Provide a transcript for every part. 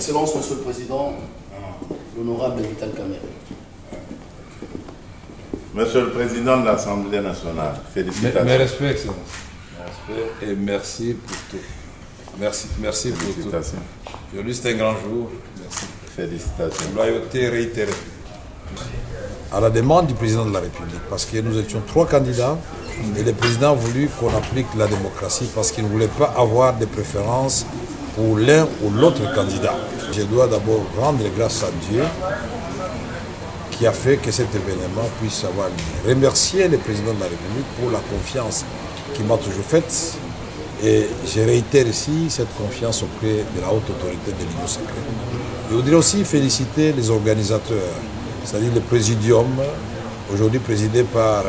Excellence, Monsieur le Président, l'honorable Vital Kamere. Monsieur le Président de l'Assemblée nationale, félicitations. Mes, mes respects, Excellence. Mes respects et merci pour tout. Merci, merci pour tout. Félicitations. Aujourd'hui, c'est un grand jour. Merci. Félicitations. Loyauté réitérée. à la demande du président de la République, parce que nous étions trois candidats et le président a voulu qu'on applique la démocratie parce qu'il ne voulait pas avoir de préférences pour l'un ou l'autre candidat. Je dois d'abord rendre grâce à Dieu qui a fait que cet événement puisse avoir lieu. Remercier le président de la République pour la confiance qu'il m'a toujours faite et je réitère ici cette confiance auprès de la haute autorité de l'Union sacrée. Je voudrais aussi féliciter les organisateurs, c'est-à-dire le présidium, aujourd'hui présidé par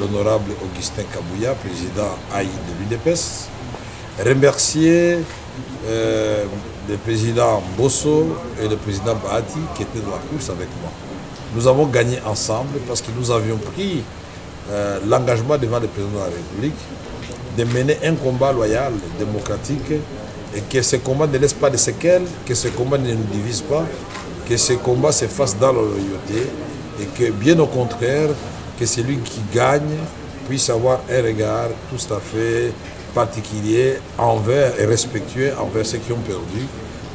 l'honorable Augustin Kabouya, président AI de l'UDPS. Remercier euh, le président Bosso et le président Bahati qui étaient dans la course avec moi. Nous avons gagné ensemble parce que nous avions pris euh, l'engagement devant le président de la République de mener un combat loyal, démocratique, et que ce combat ne laisse pas de séquelles, que ce combat ne nous divise pas, que ce combat se fasse dans la loyauté, et que bien au contraire, que celui qui gagne puisse avoir un regard tout à fait particulier envers et respectueux envers ceux qui ont perdu,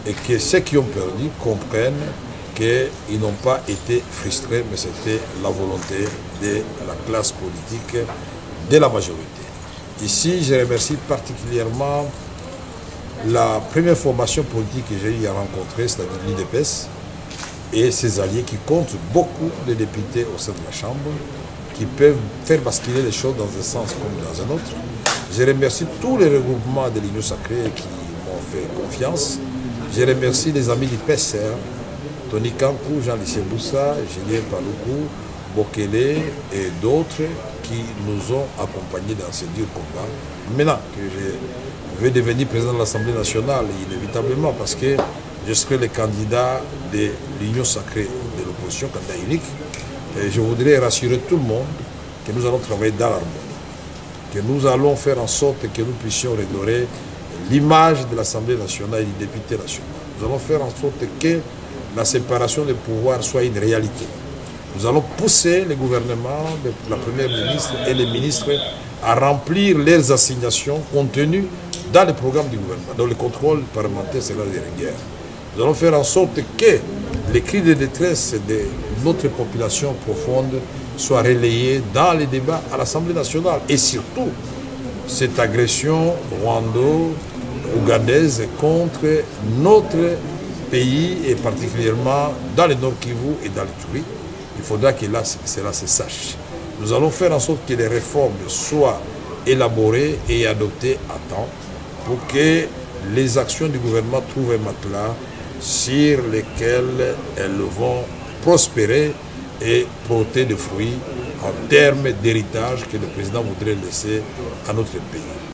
et que ceux qui ont perdu comprennent qu'ils n'ont pas été frustrés, mais c'était la volonté de la classe politique, de la majorité. Ici, je remercie particulièrement la première formation politique que j'ai eu à rencontrer, c'est-à-dire l'IDPS, et ses alliés qui comptent beaucoup de députés au sein de la Chambre, qui peuvent faire basculer les choses dans un sens comme dans un autre. Je remercie tous les regroupements de l'Union sacrée qui m'ont fait confiance. Je remercie les amis du PSR, Tony Kankou, Jean-Lucien Boussa, Julien Paloukou, Bokele et d'autres qui nous ont accompagnés dans ce dur combat. Maintenant que je vais devenir président de l'Assemblée nationale, inévitablement, parce que je serai le candidat de l'Union sacrée de l'opposition, candidat unique, et je voudrais rassurer tout le monde que nous allons travailler dans l'harmonie, que nous allons faire en sorte que nous puissions redorer l'image de l'Assemblée nationale et du député national. Nous allons faire en sorte que la séparation des pouvoirs soit une réalité. Nous allons pousser le gouvernement, la première ministre et les ministres à remplir leurs assignations contenues dans le programme du gouvernement. Donc le contrôle parlementaire sera de rigueur. Nous allons faire en sorte que les cris de détresse de notre population profonde soient relayés dans les débats à l'Assemblée nationale. Et surtout, cette agression rwando-ougandaise contre notre pays et particulièrement dans le Nord Kivu et dans le Turi, il faudra que cela se sache. Nous allons faire en sorte que les réformes soient élaborées et adoptées à temps pour que les actions du gouvernement trouvent un matelas sur lesquels elles vont prospérer et porter des fruits en termes d'héritage que le président voudrait laisser à notre pays.